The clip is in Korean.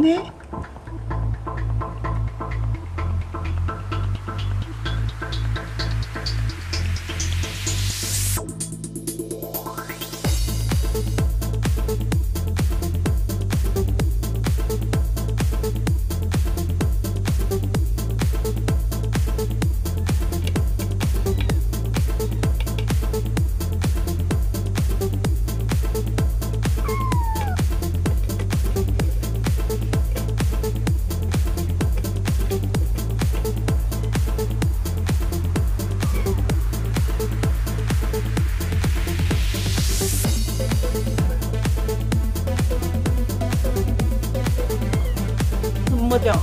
먹네. mưa nhỏ